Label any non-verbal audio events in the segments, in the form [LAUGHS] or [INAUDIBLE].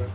Ha!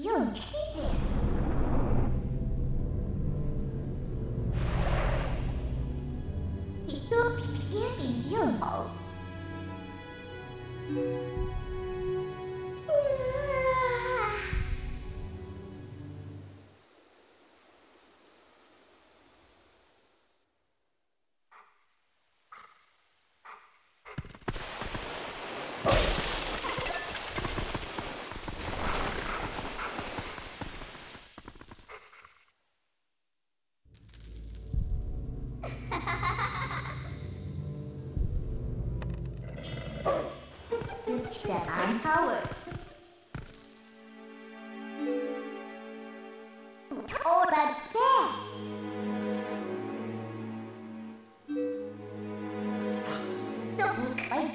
You're cheating. Pikir you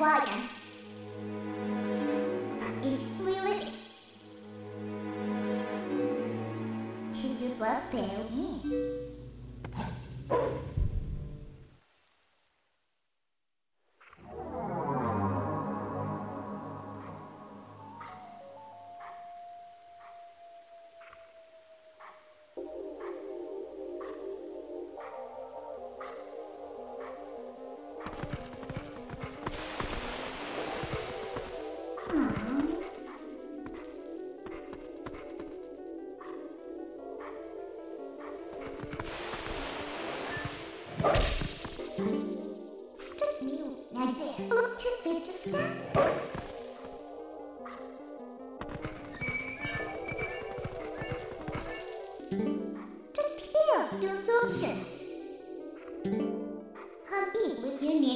look my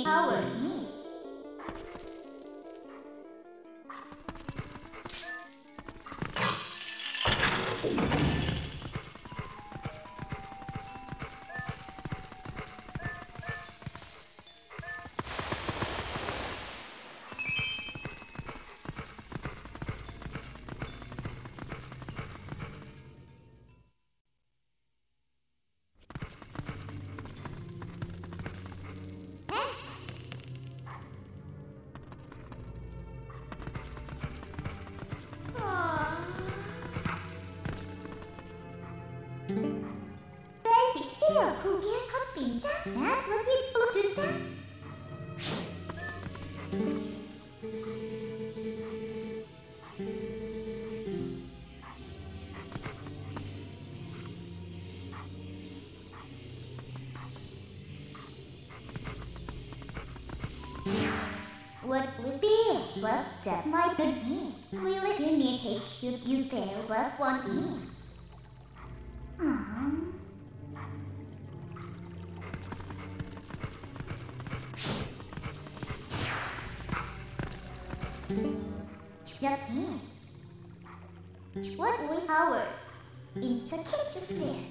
power What was there was that my me. We let you need take should you fail was one. A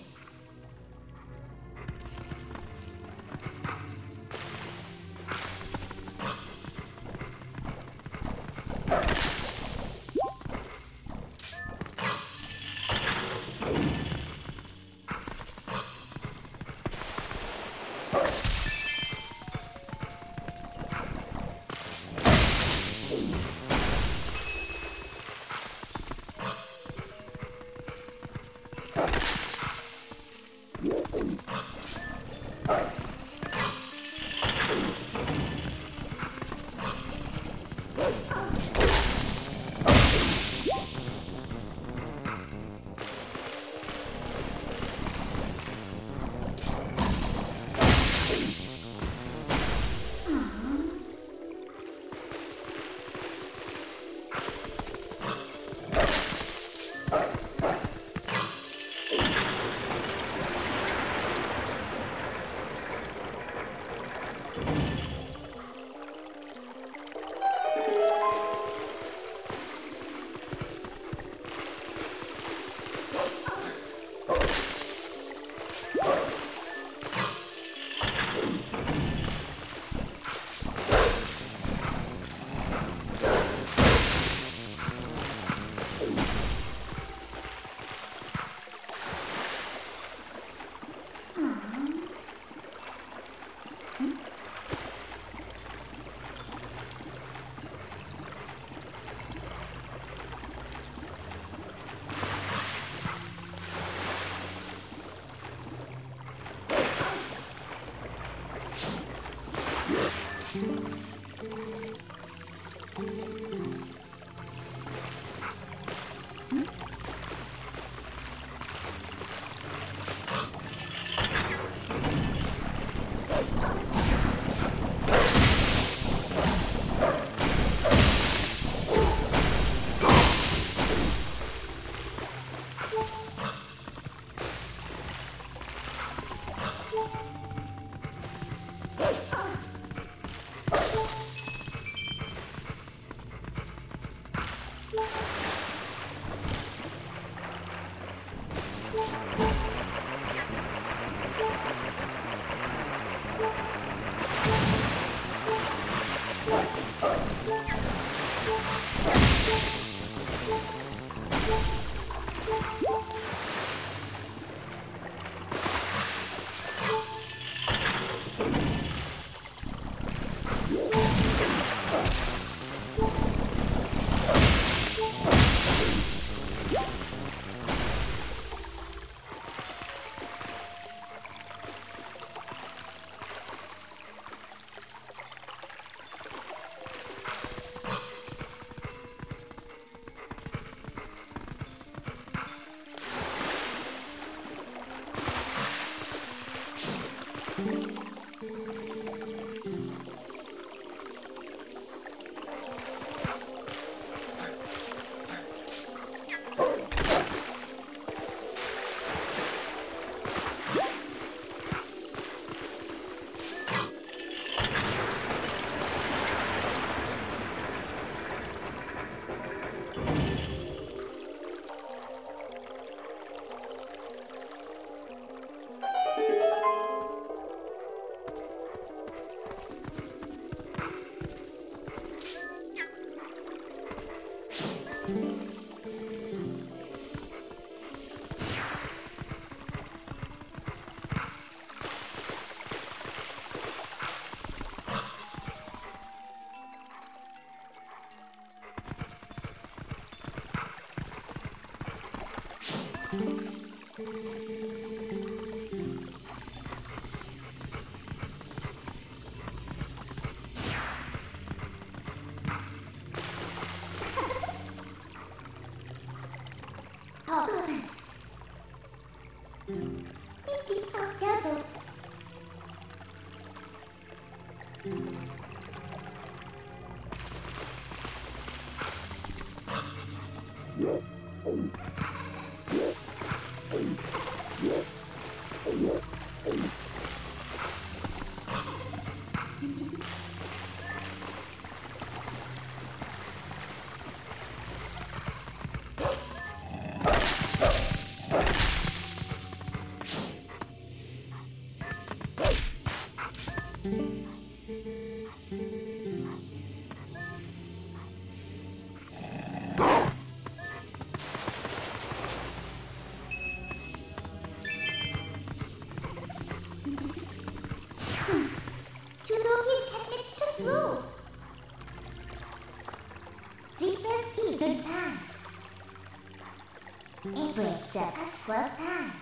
And break the password time.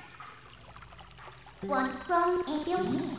One from Angel Me.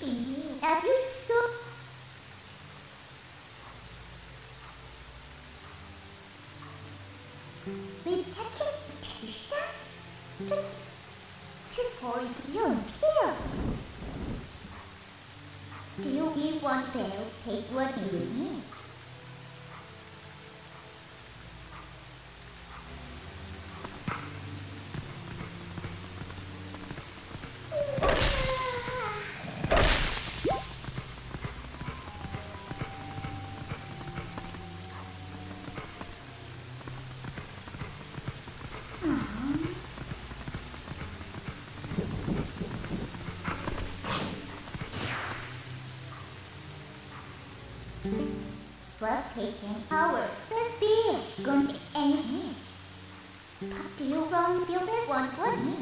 Keeping taking our first beer. Going to anything. But do you wrong feel that one for me?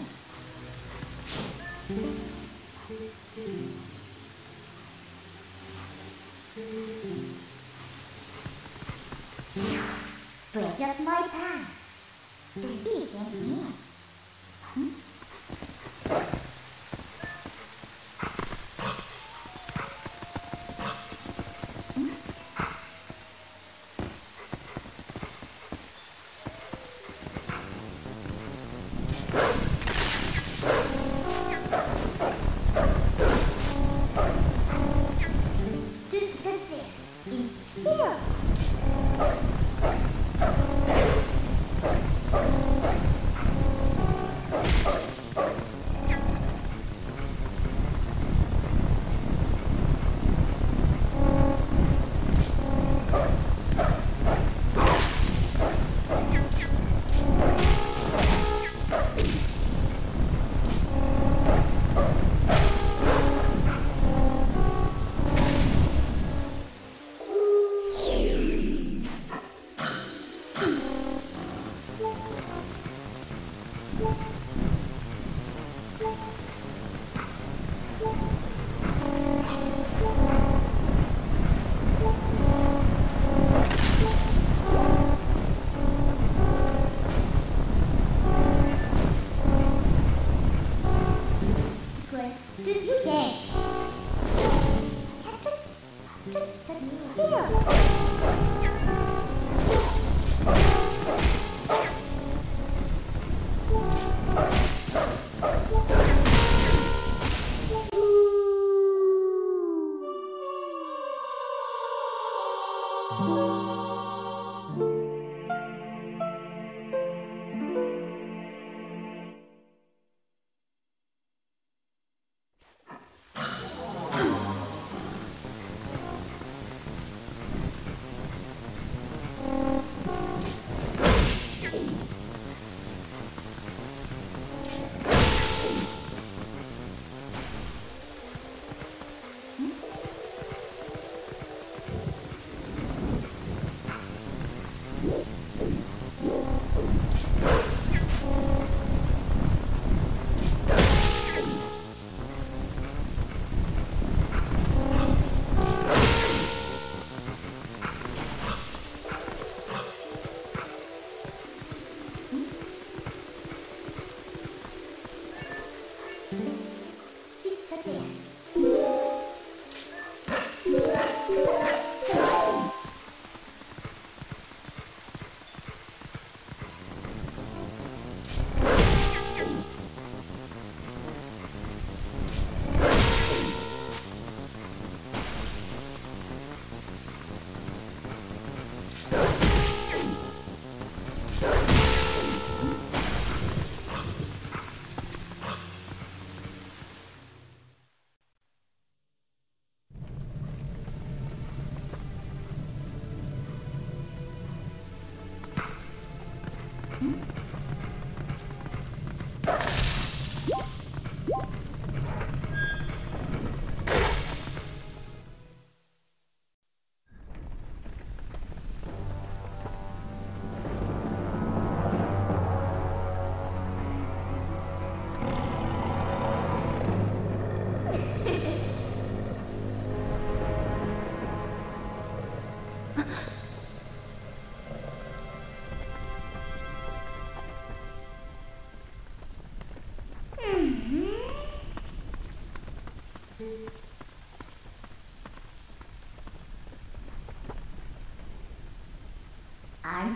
Break up my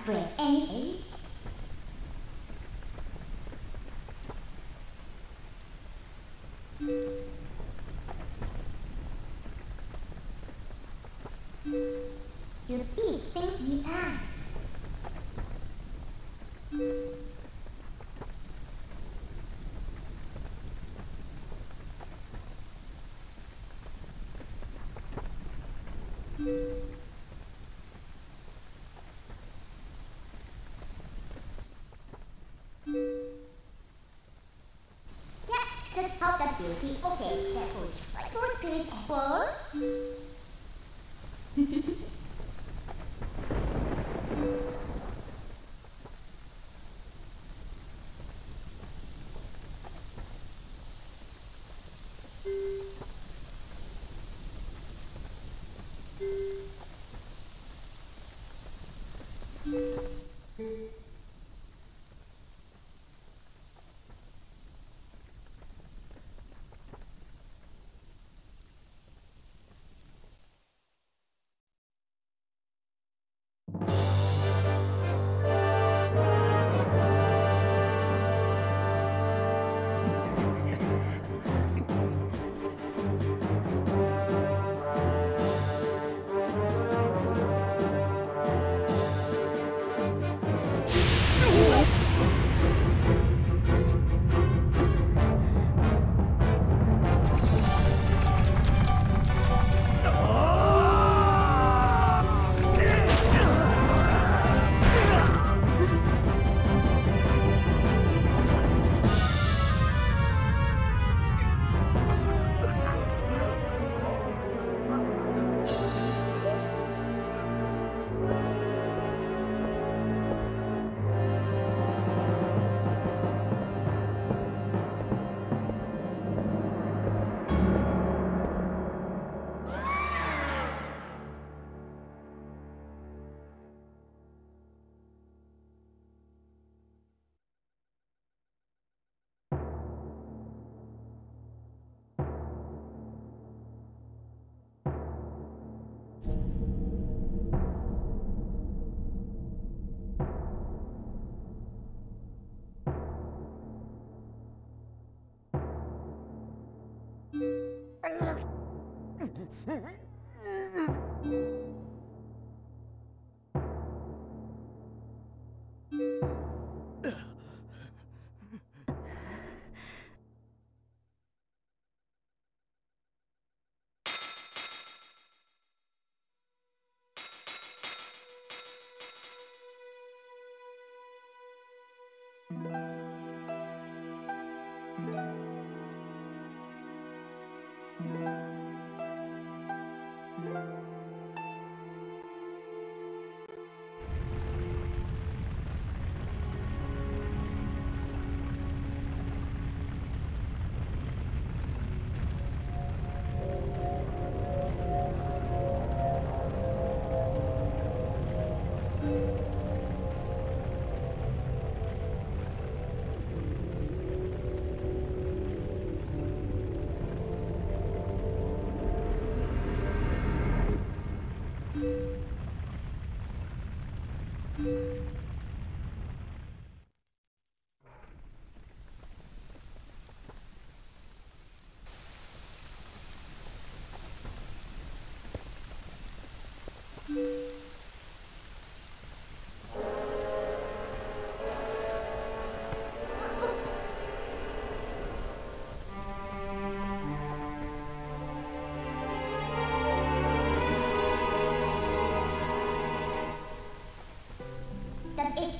对 A。You B think you die. thank you just how that beauty. Okay, that was like good, [LAUGHS]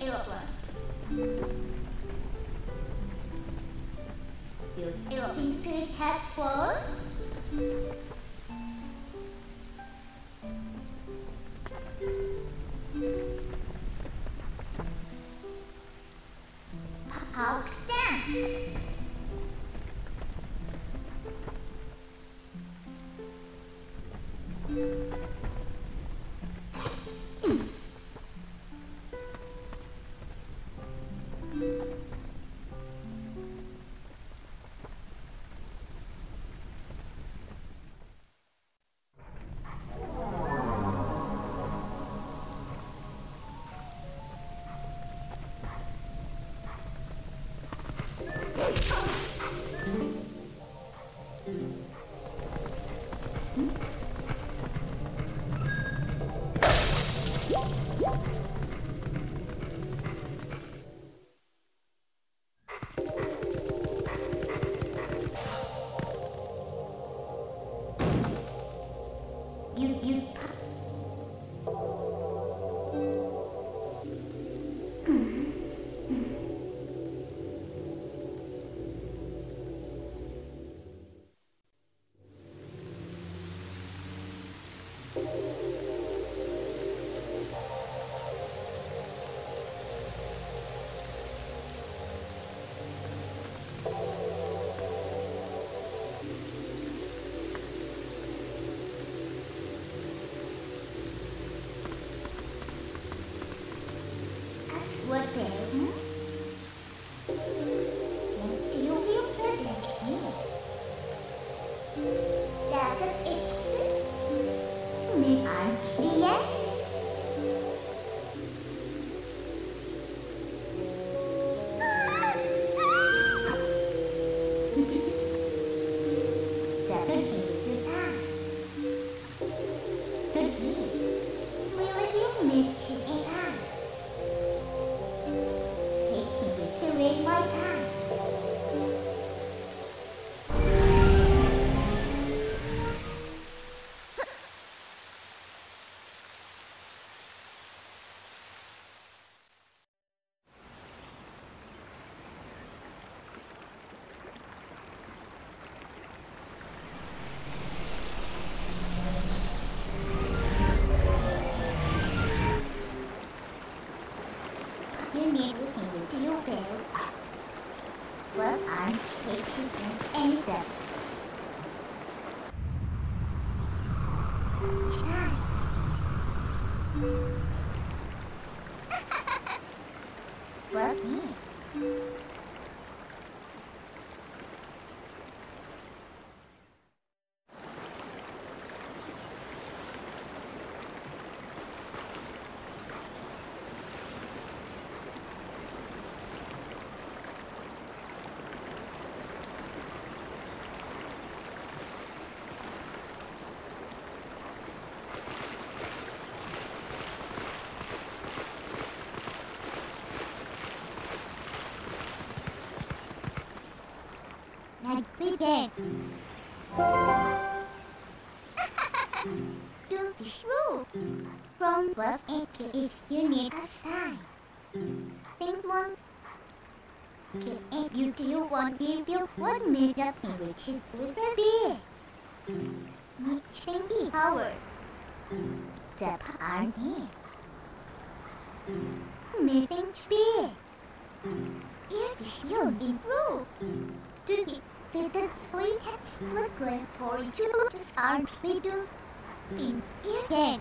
good fail. Plus, I'm taking any step. Chai. Plus me. Did. Just. From bus into if you need a sign. Think one. If you do want to build one made up in which it was a big. Reaching the power. The party. Moving big. If you improve. The has look like for you to start videos in again.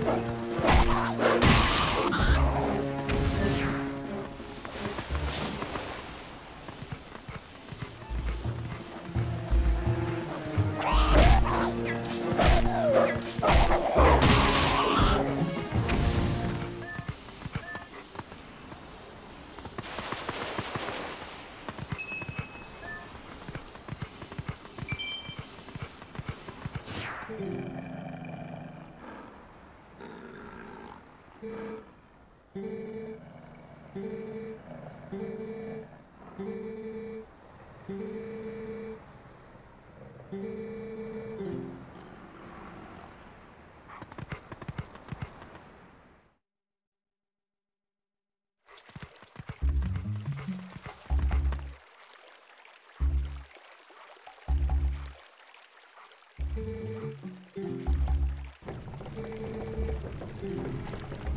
from?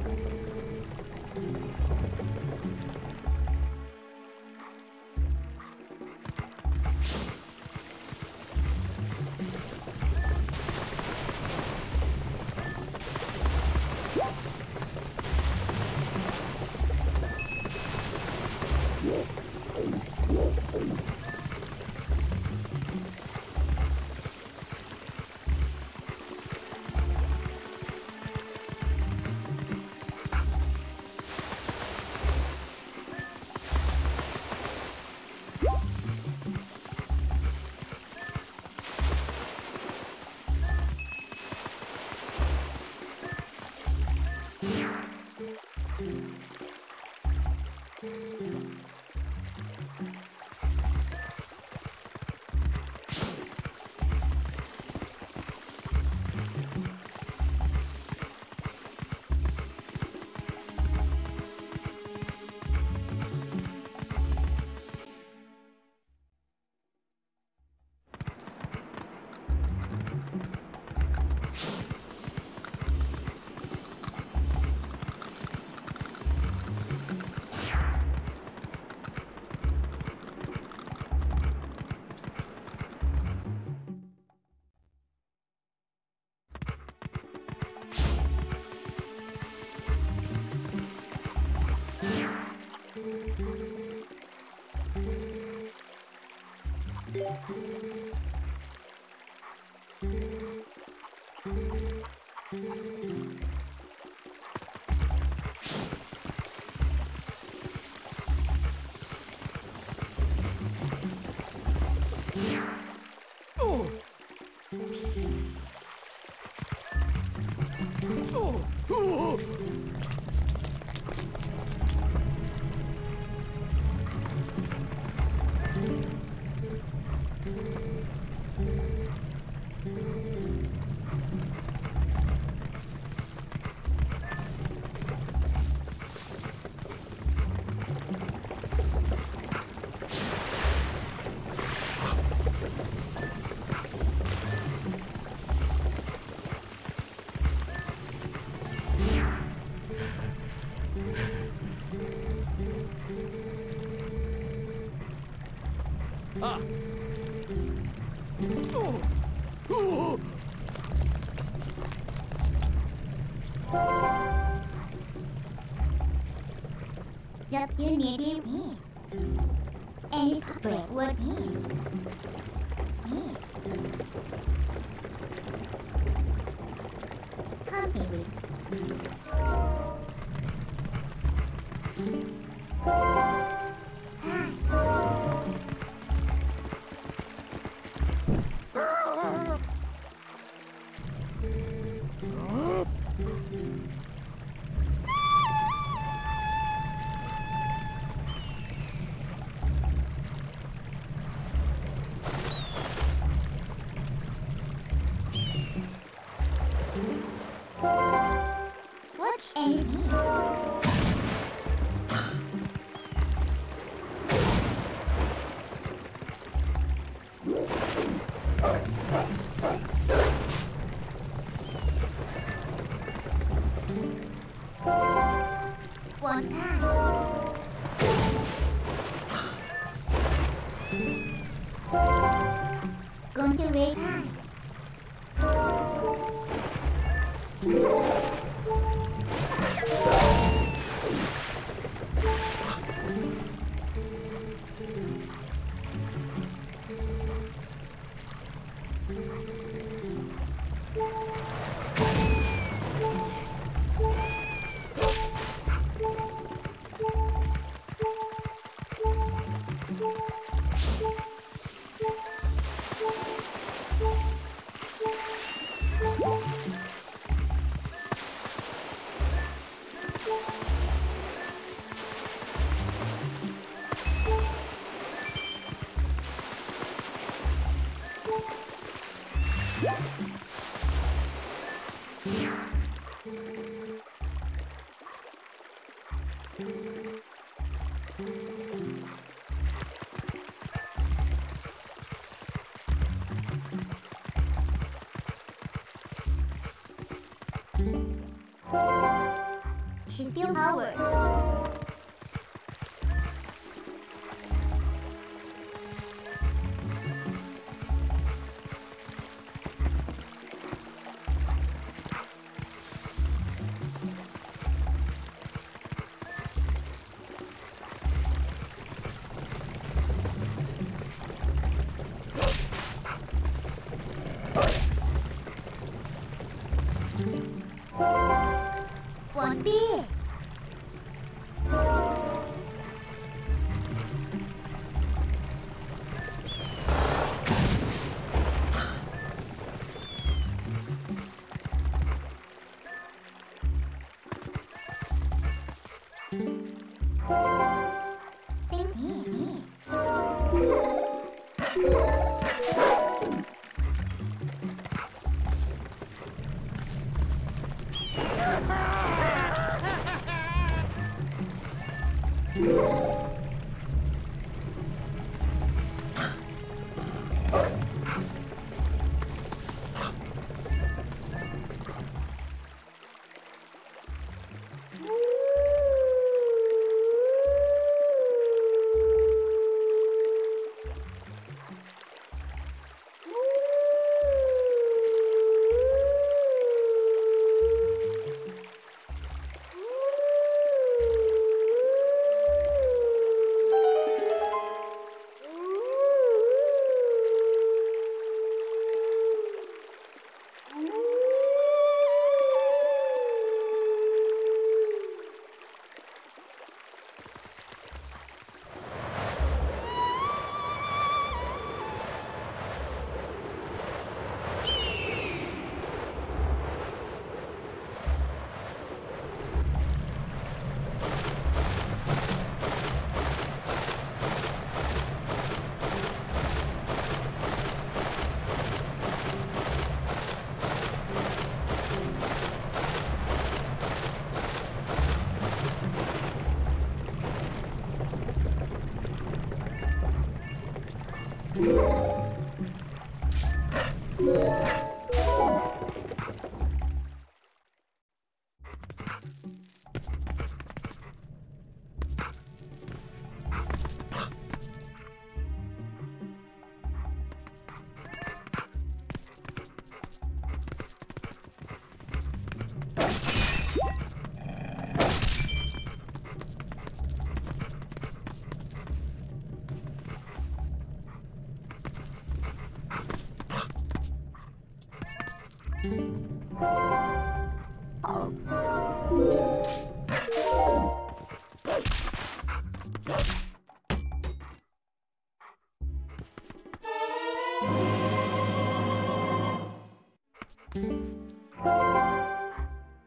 Thank you need me.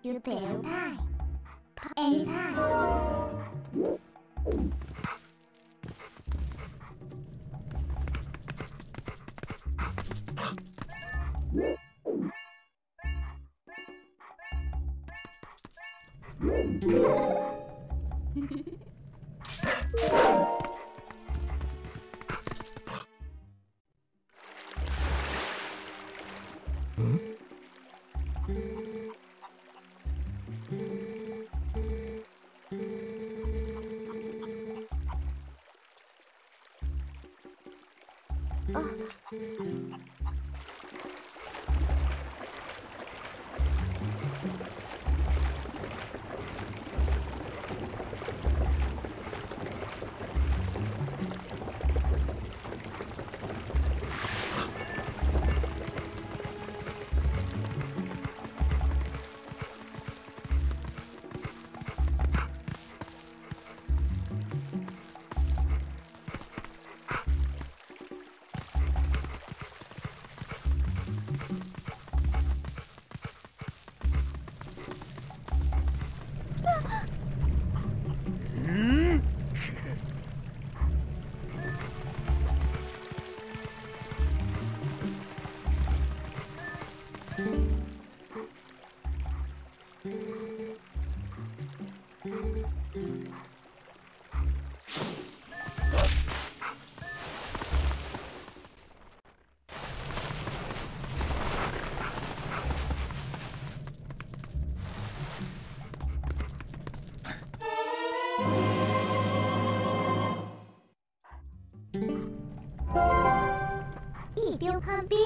You better time. Anytime. Build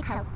好。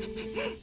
Ready, fire.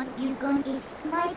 One you gonna eat? My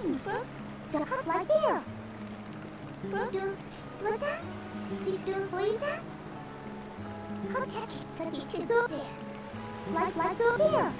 Aren't sneakers the cup like here? First you split that, see you sleep that. Come catch it so you can go there. Like like go here.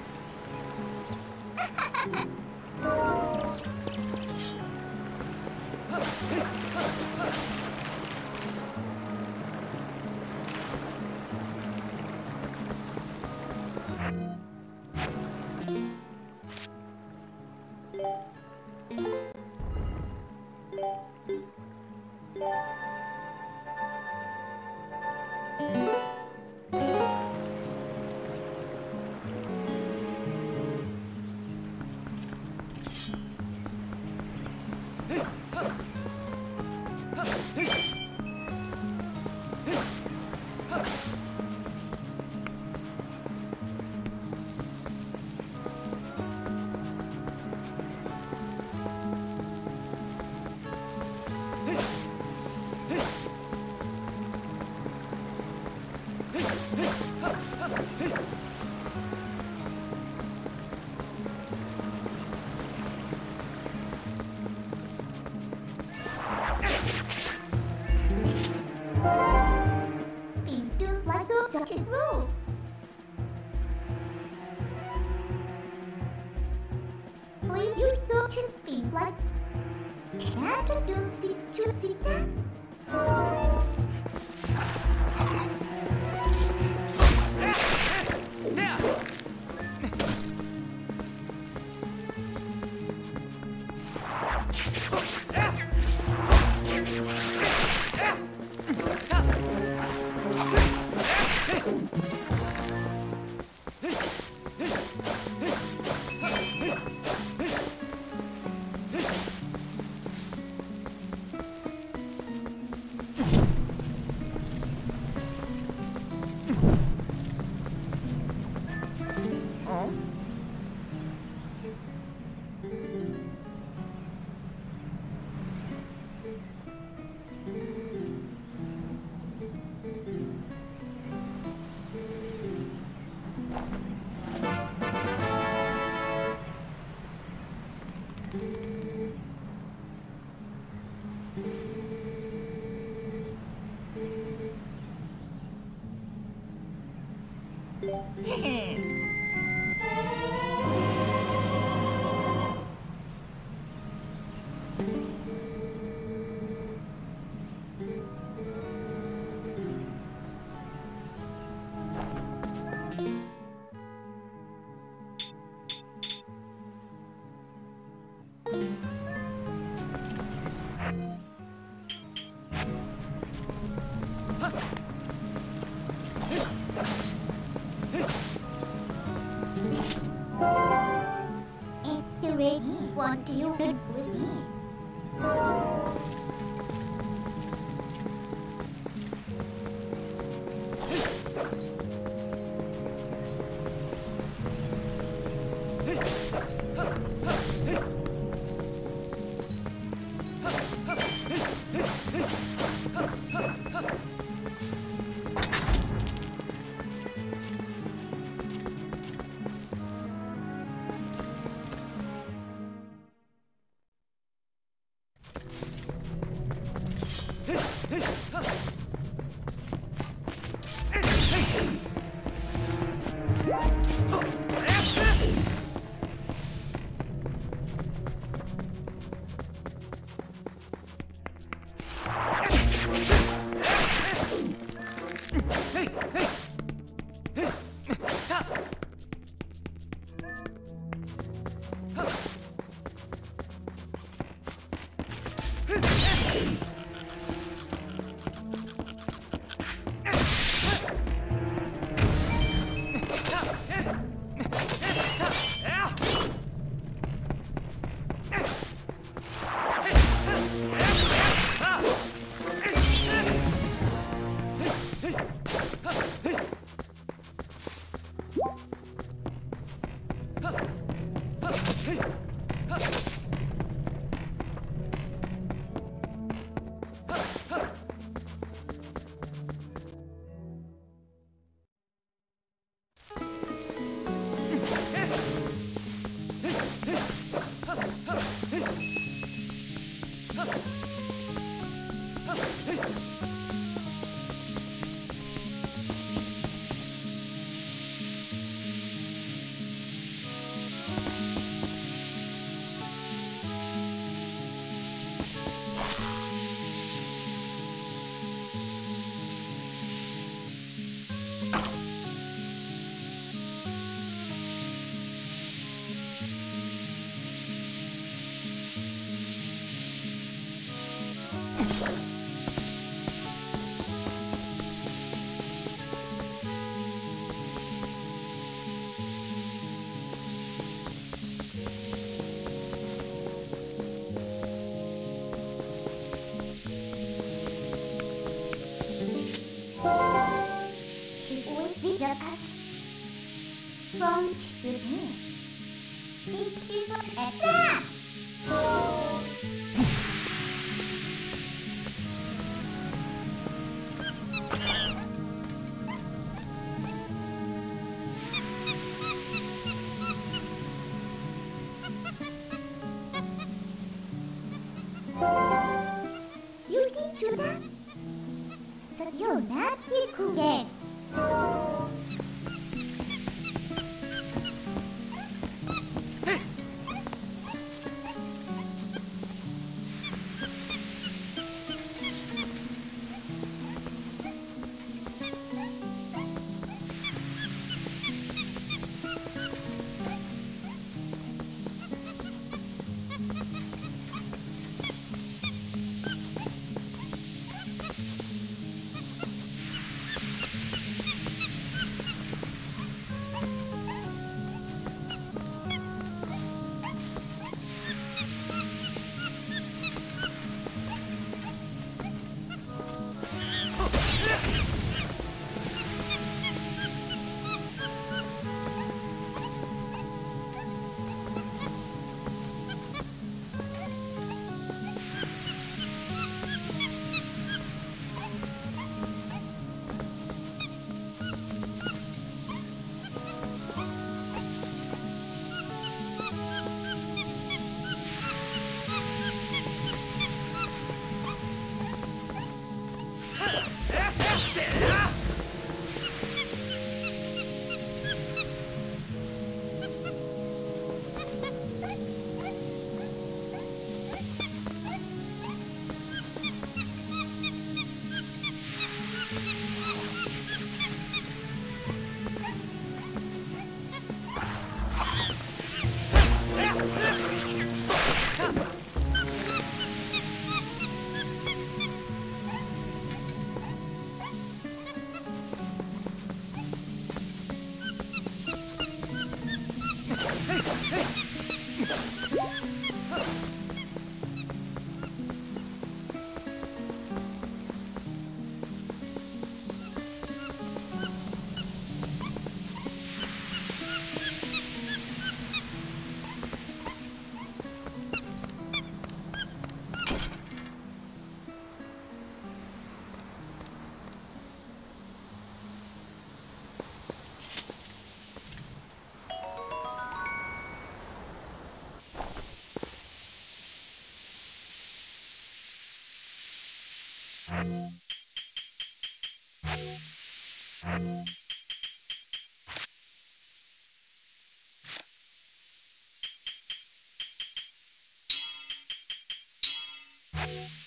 If [LAUGHS] do you you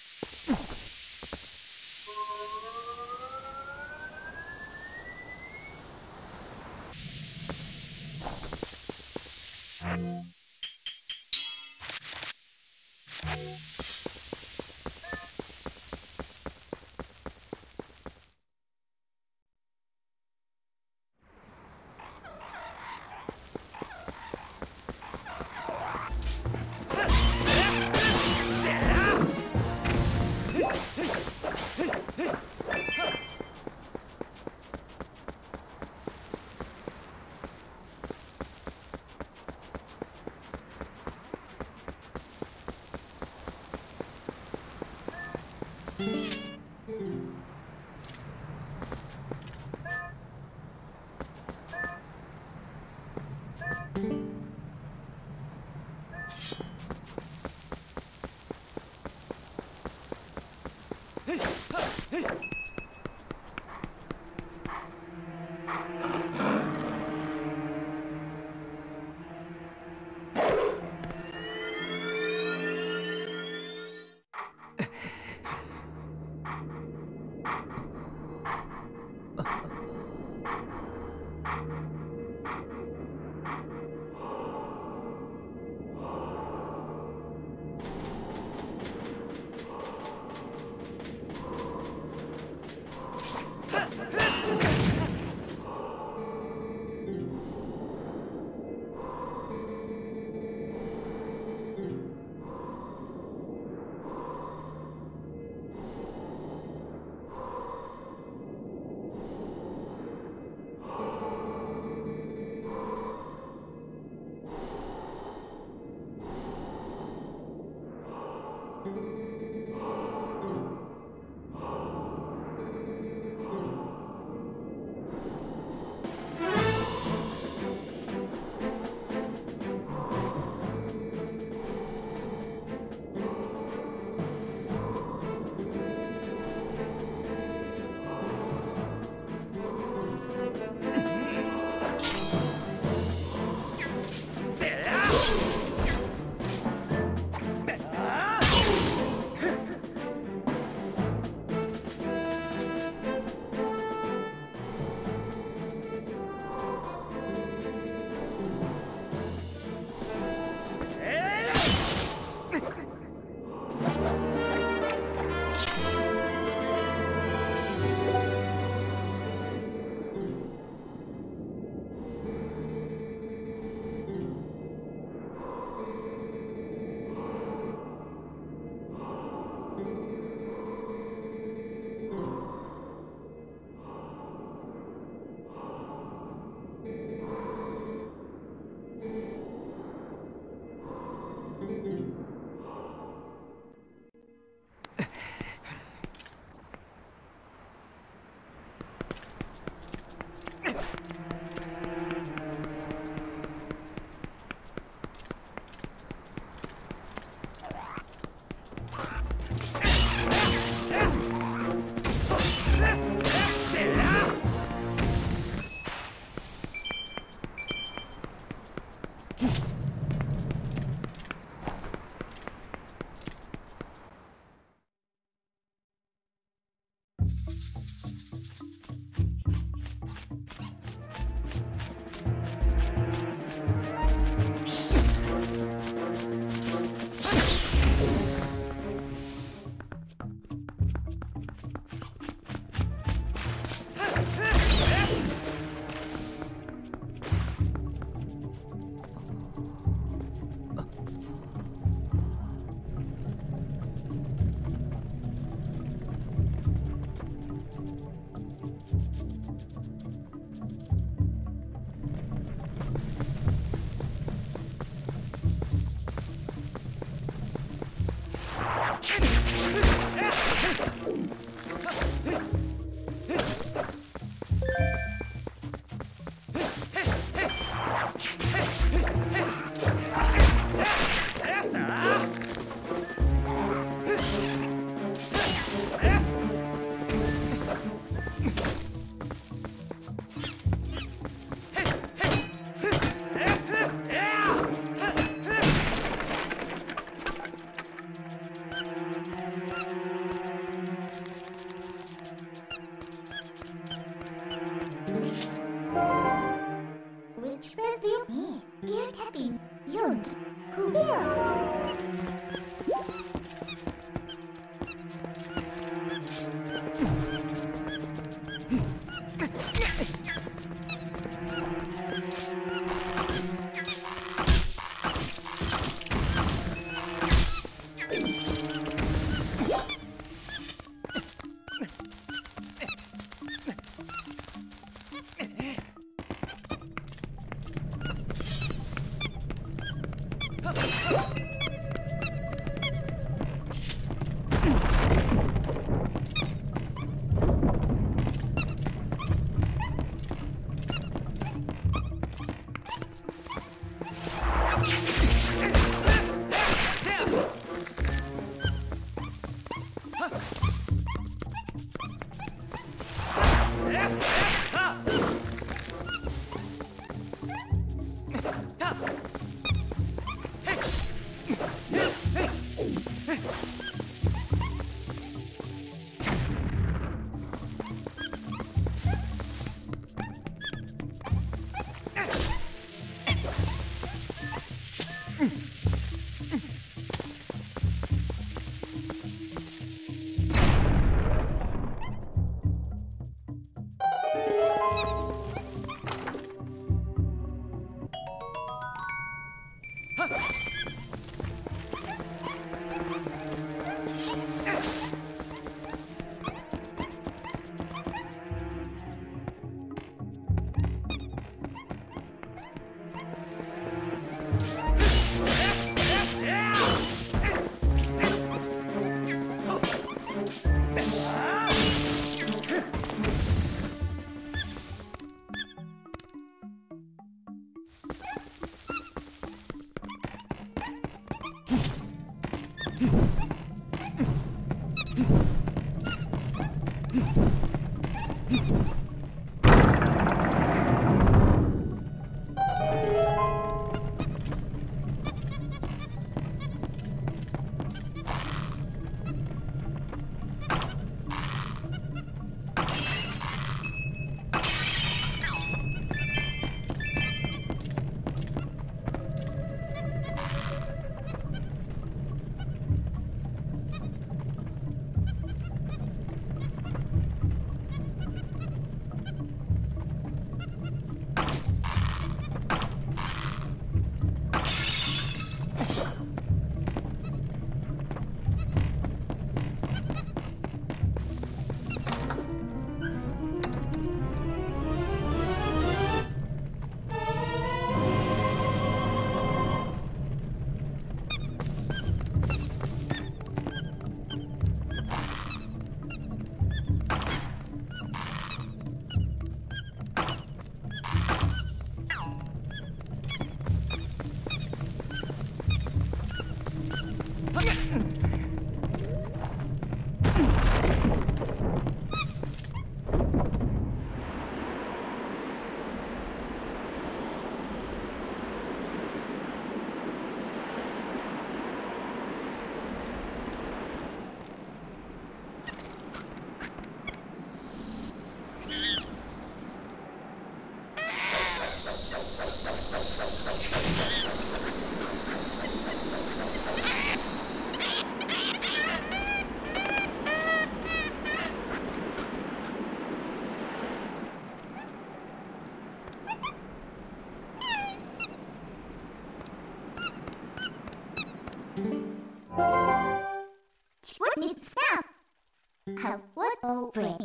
Have what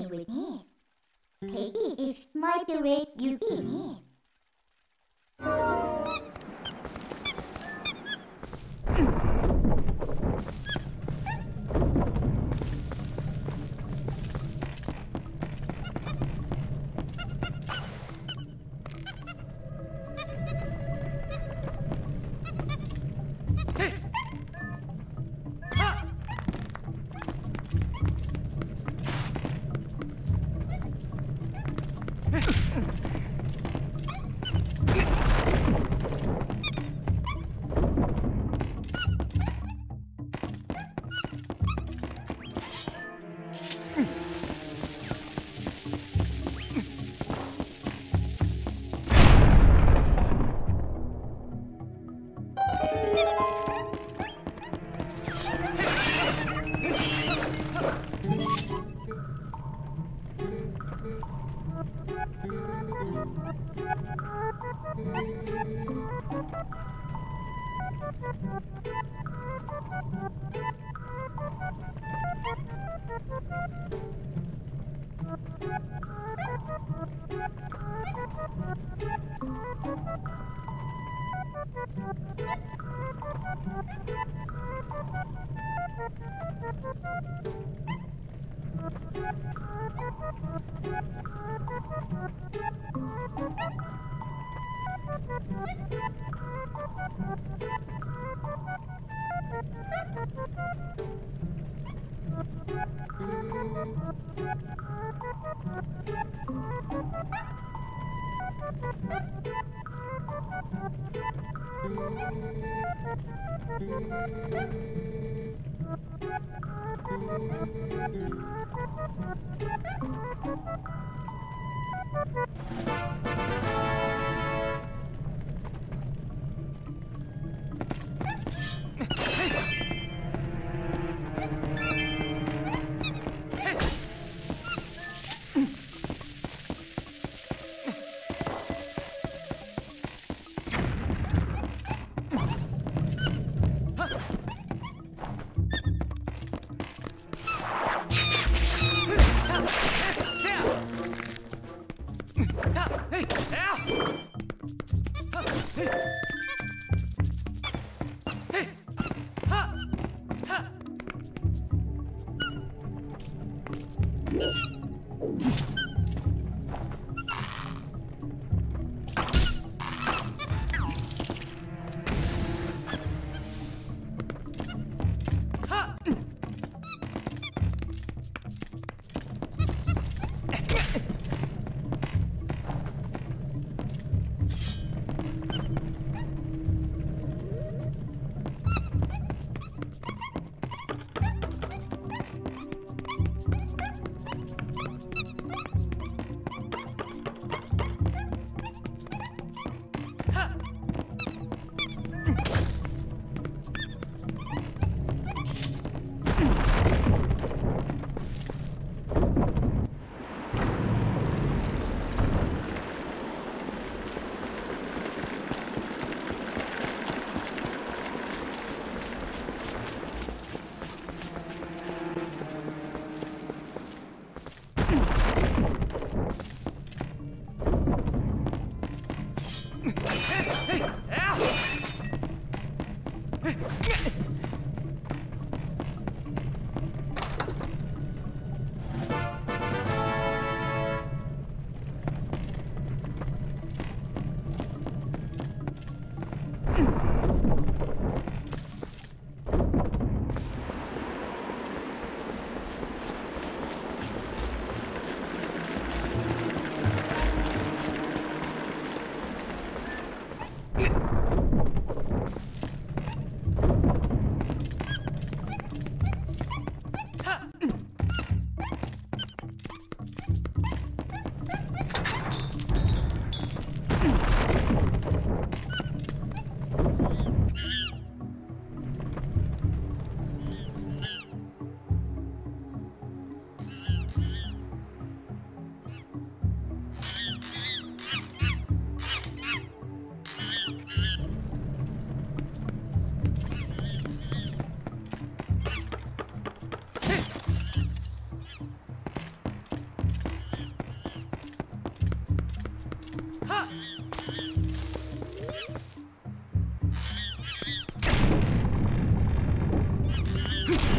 Hmph!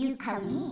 In which you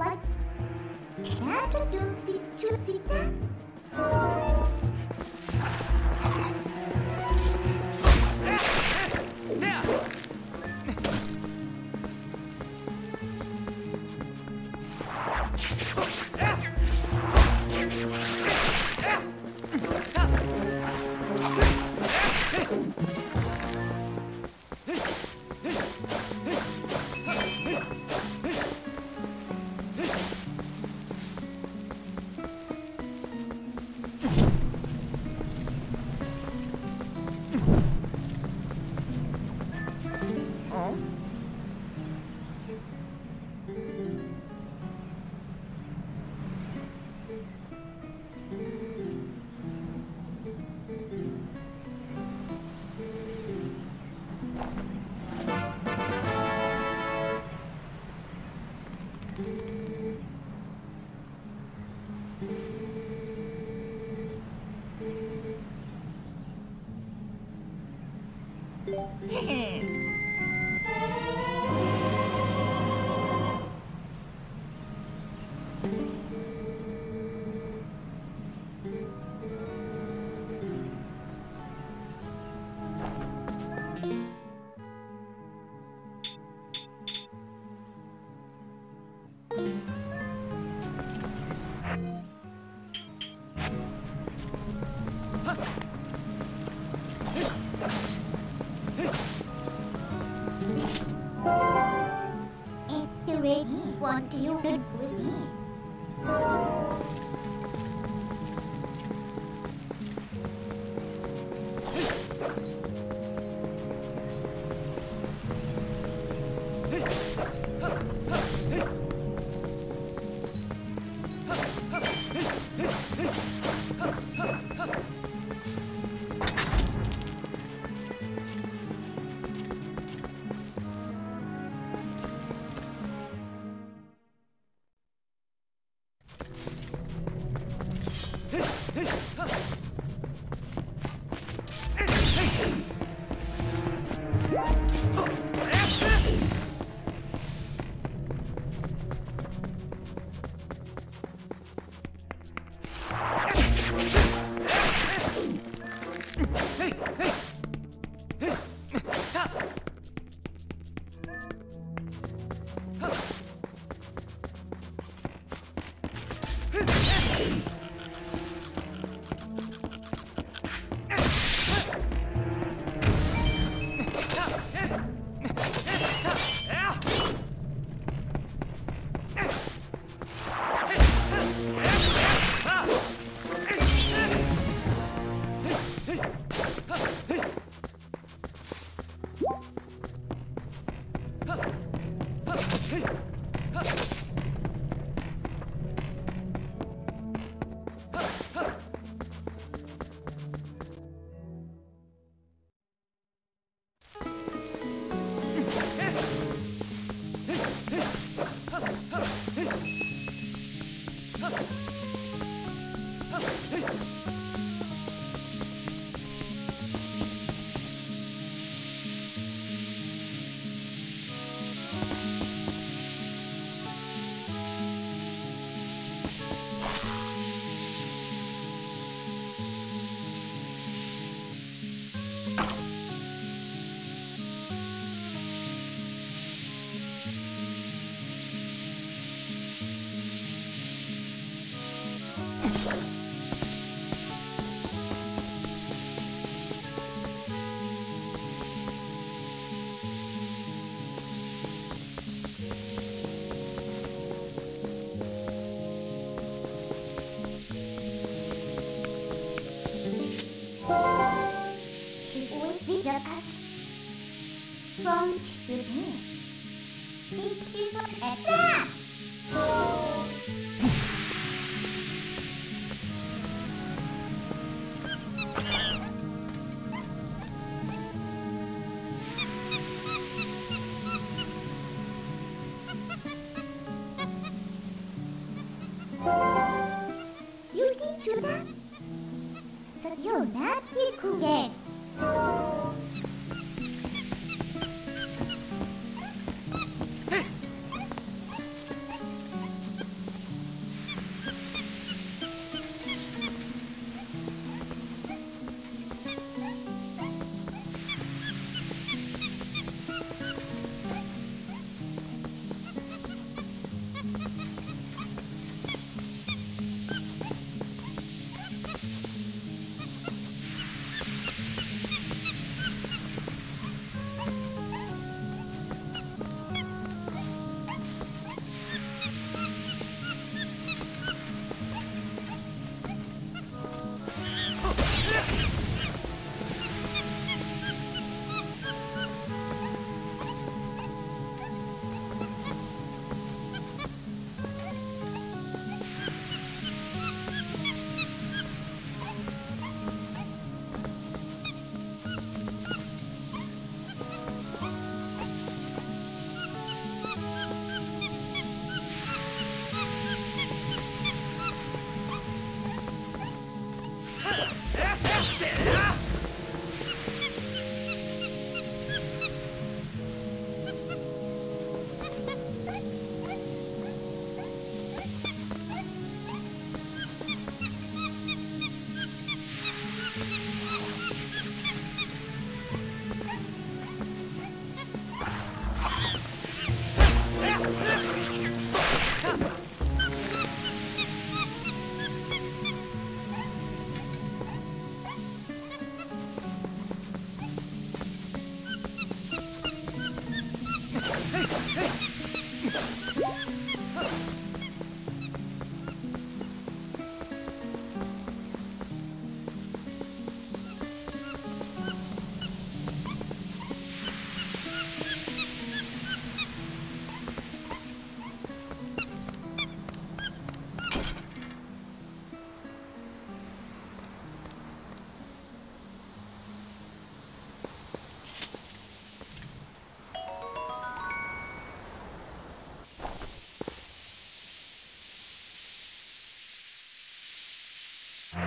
to like cat to see to see that? Want you to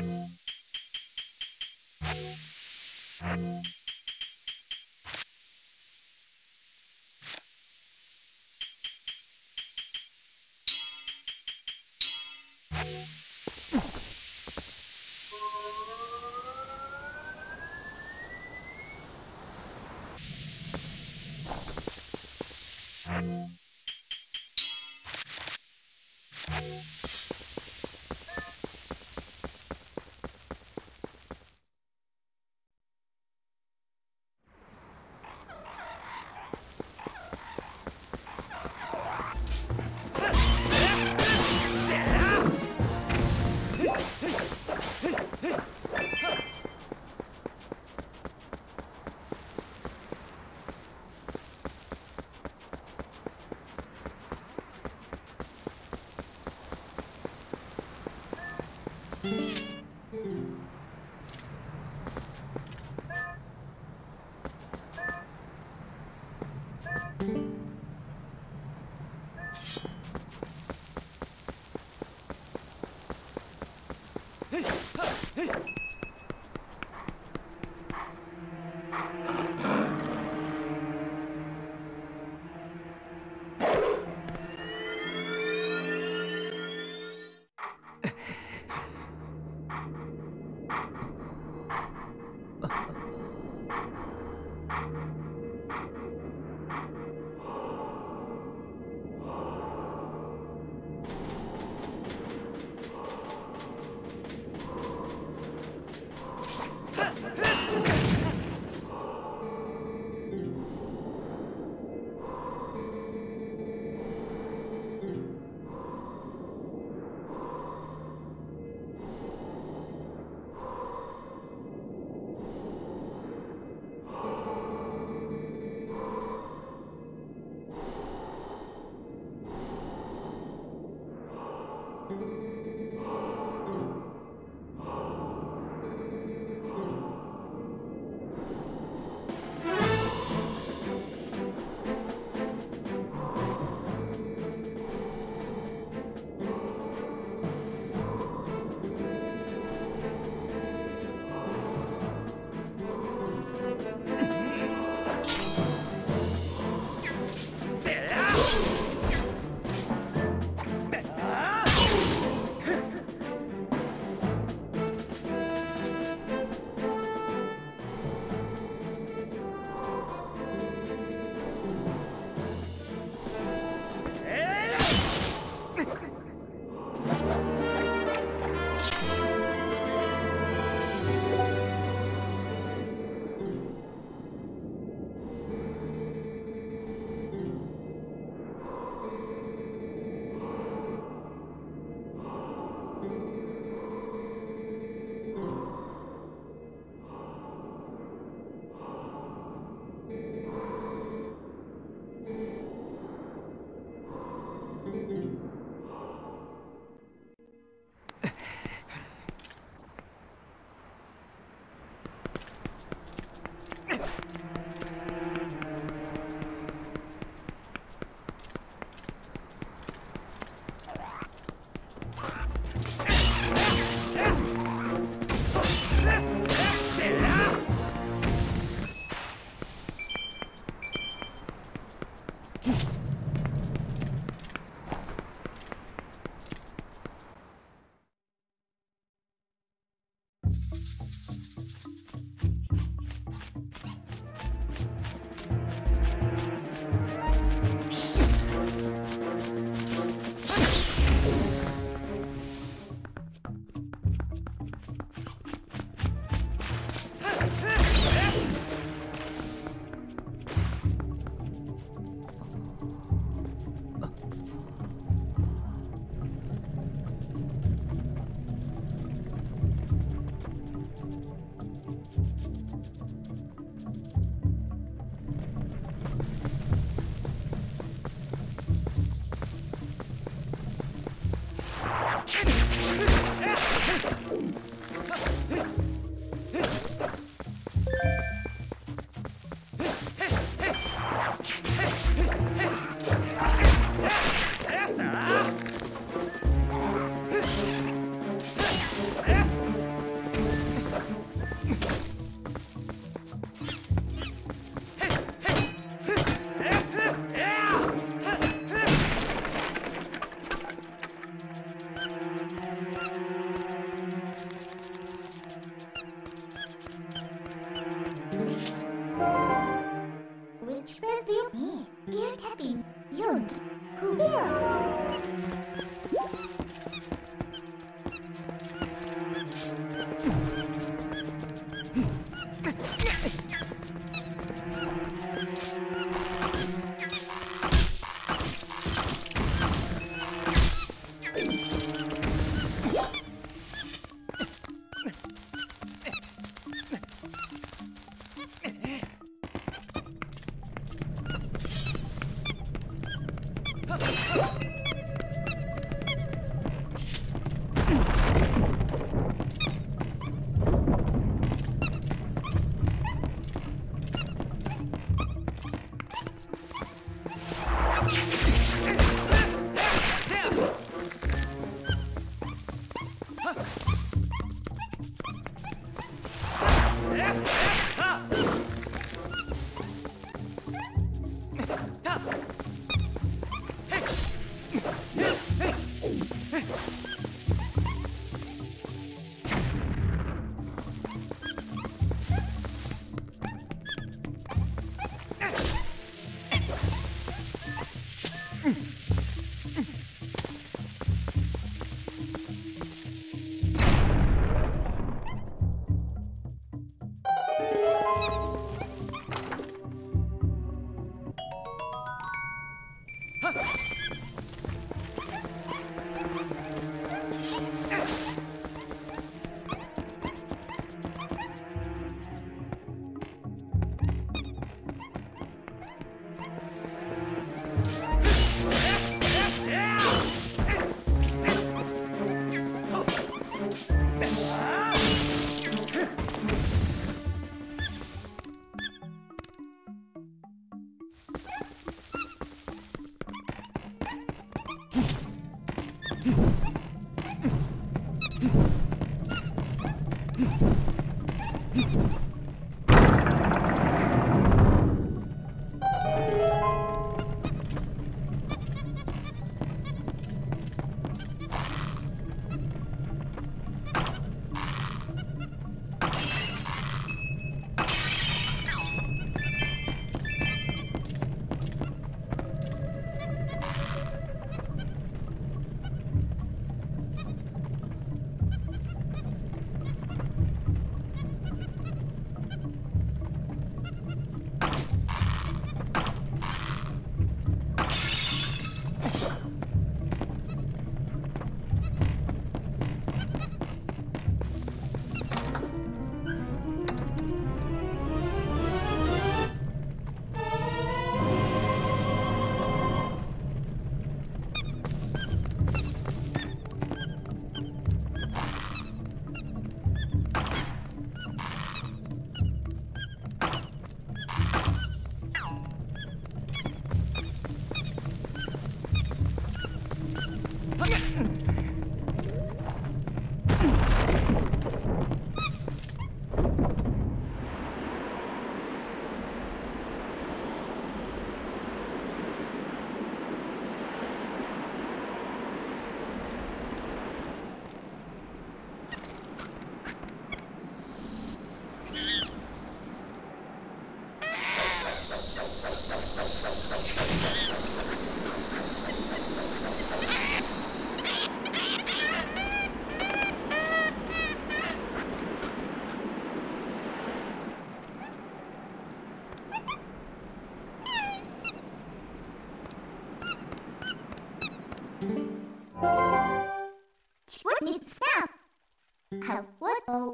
you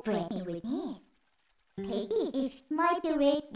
brain within? Peggy is my direct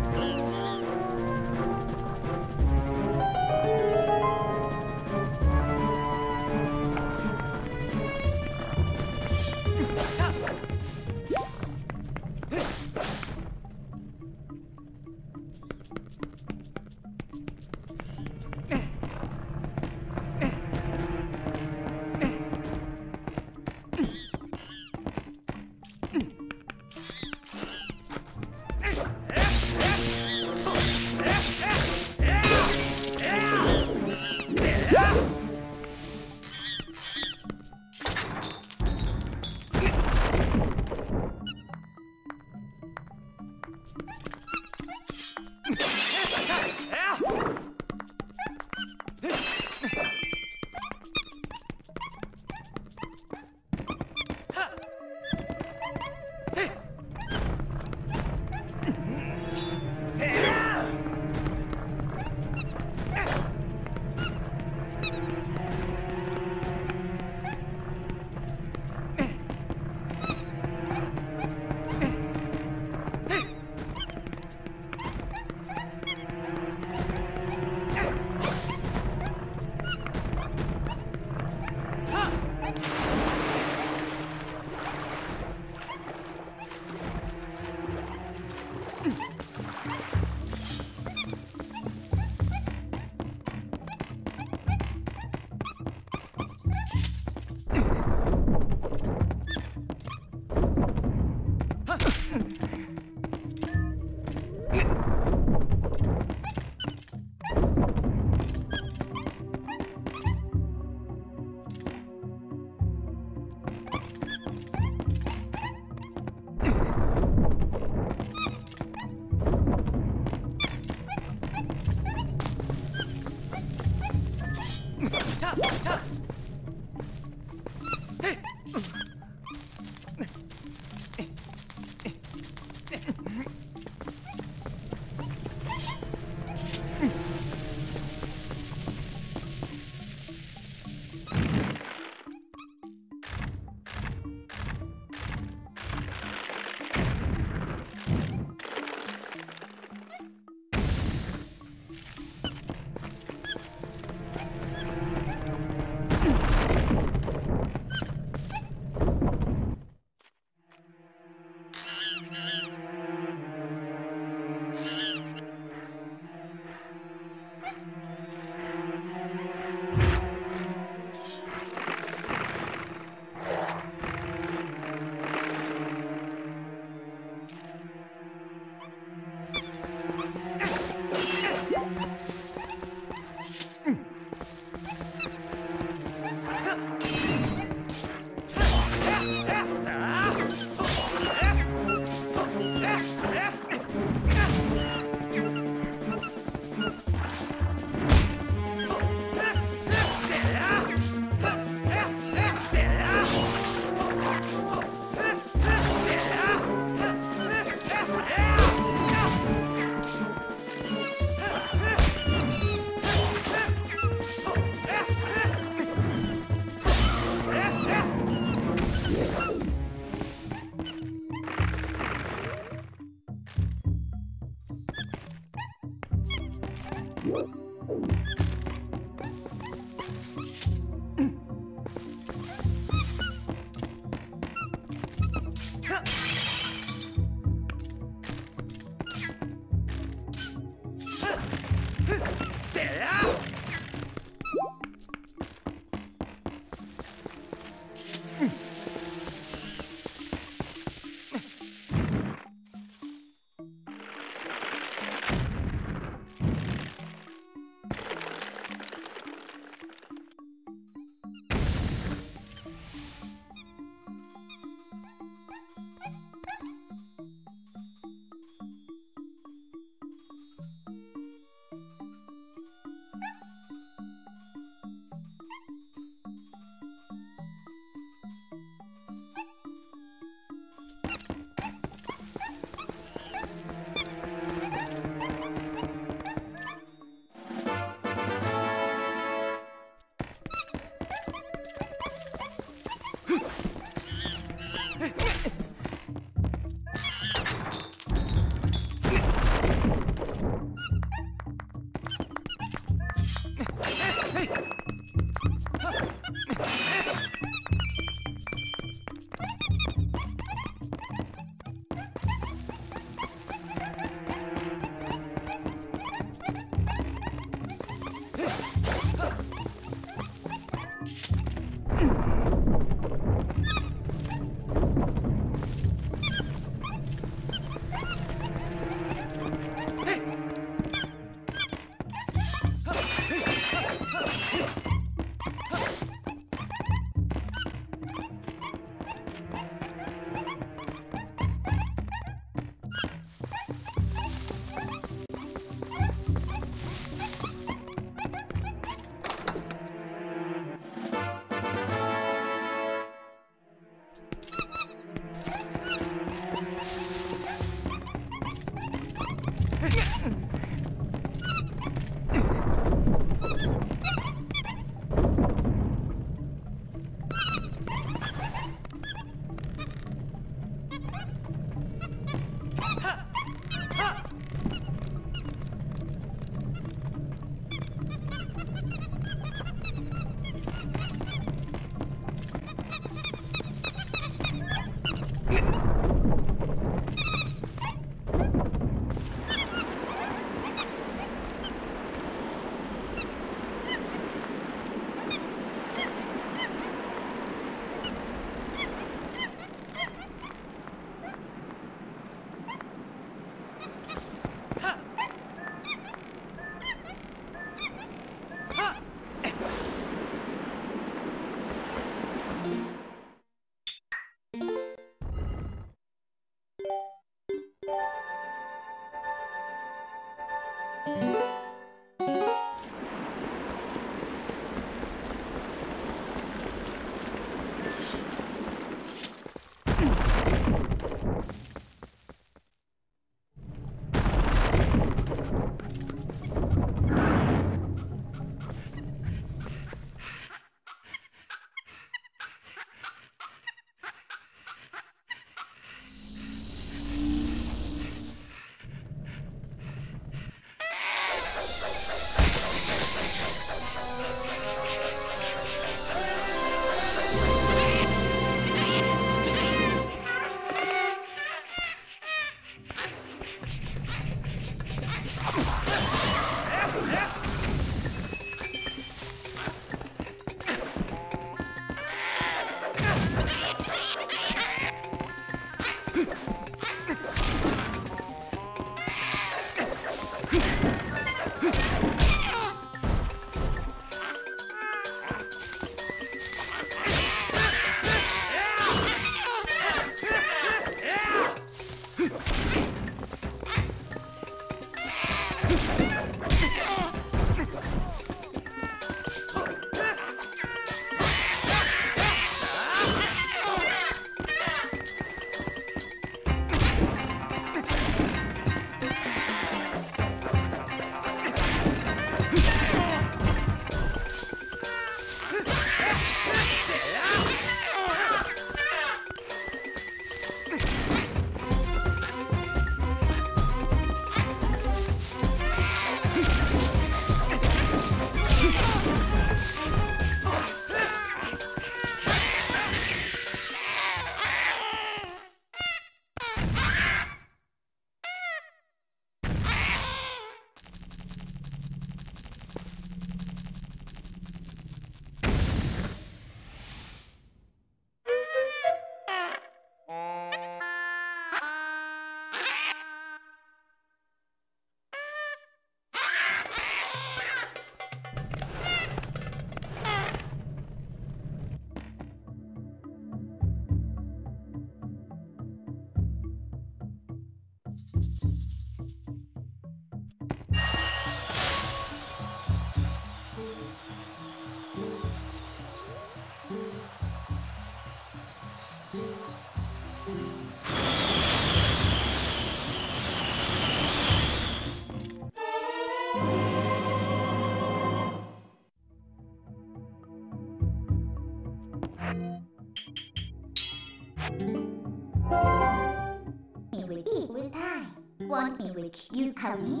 which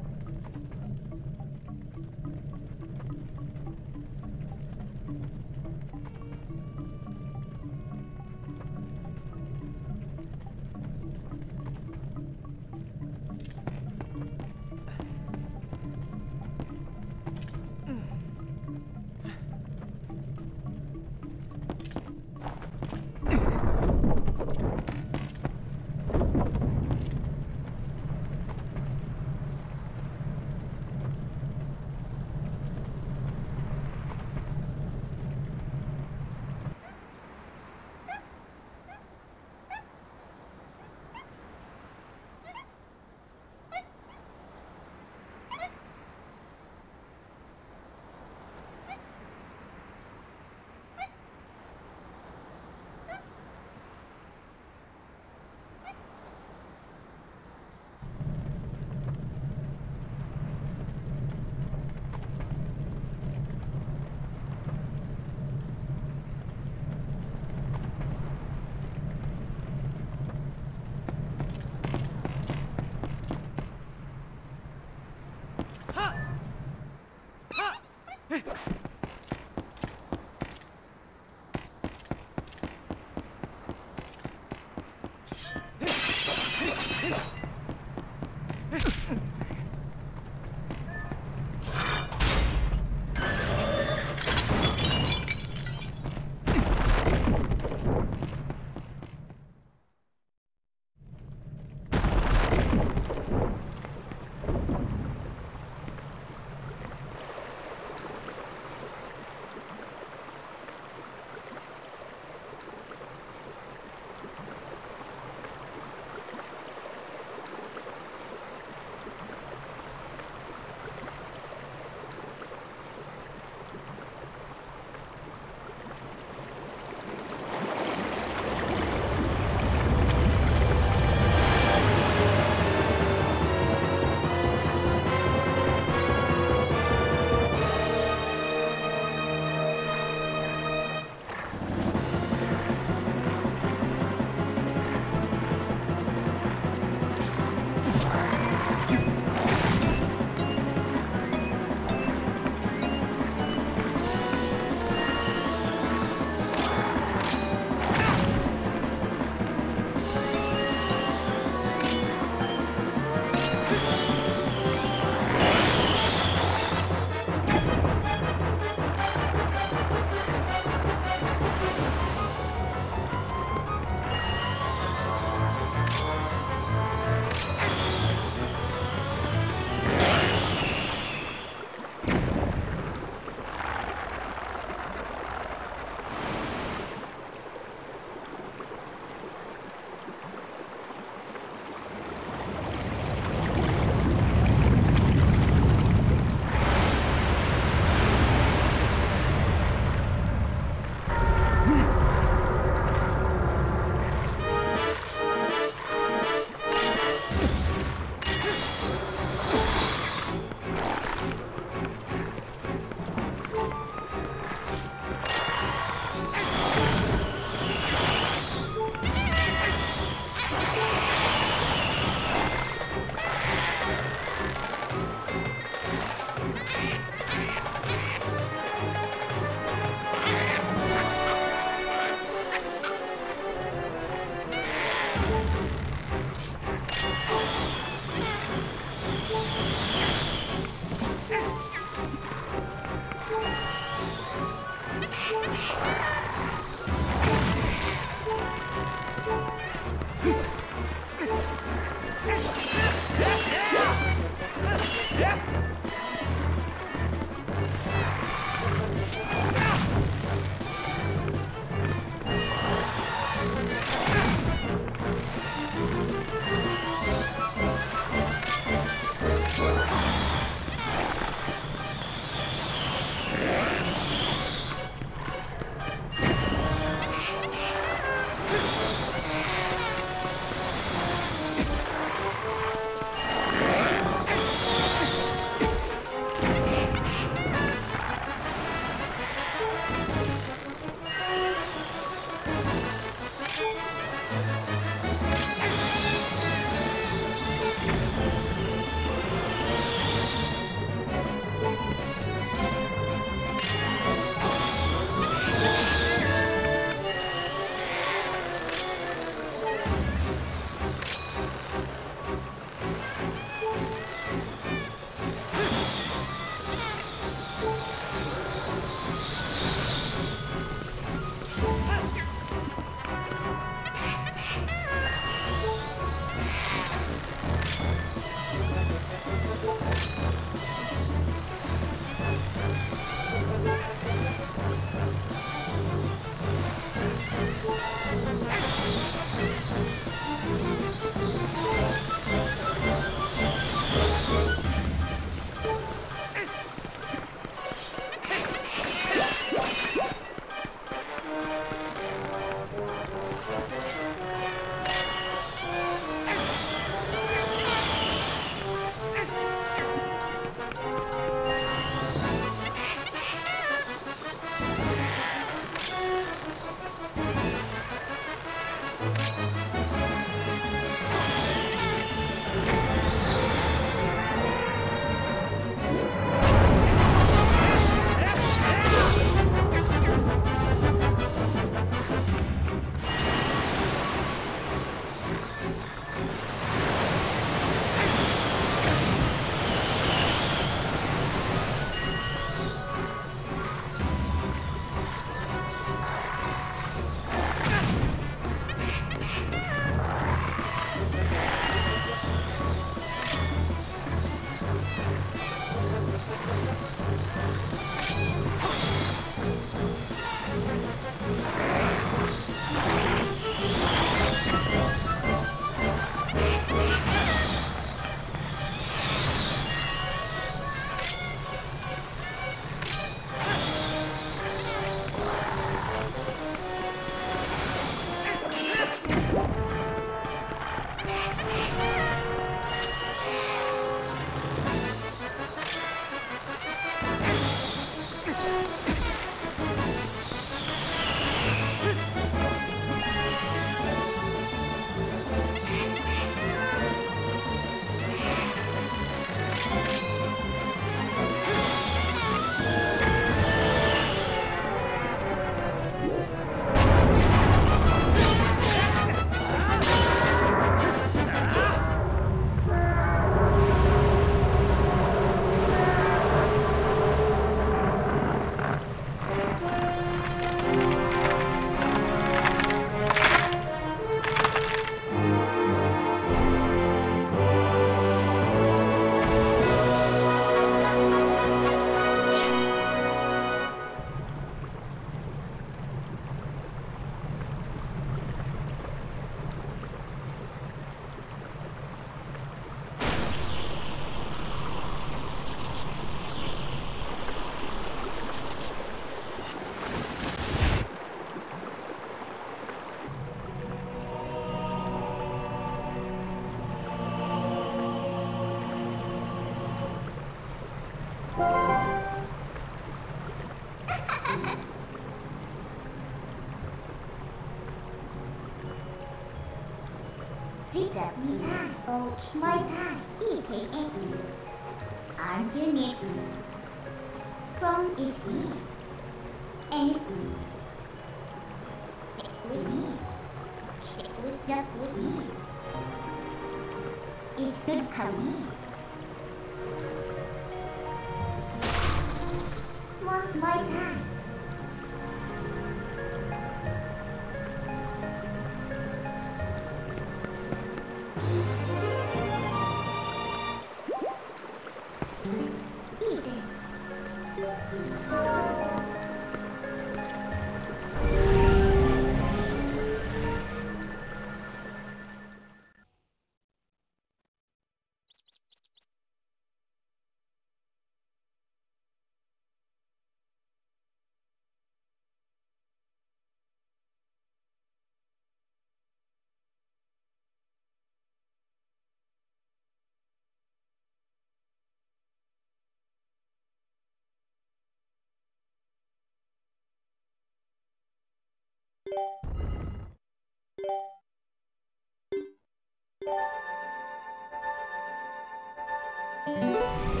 There